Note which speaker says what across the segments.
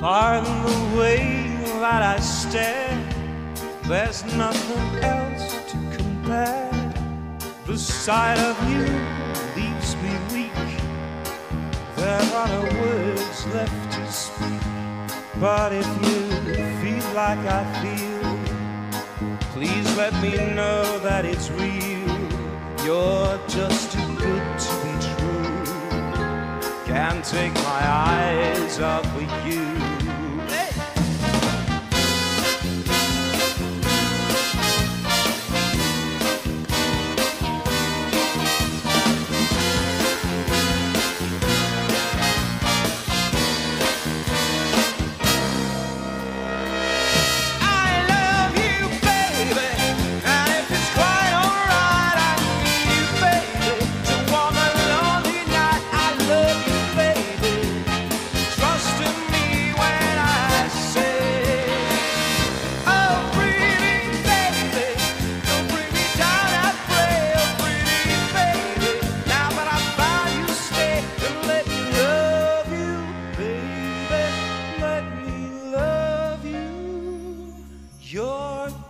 Speaker 1: Pardon the way that I stare. There's nothing else to compare. The sight of you leaves me weak. There are no words left to speak. But if you feel like I feel, please let me know that it's real. You're just too Can't take my eyes off of you.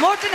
Speaker 2: Morten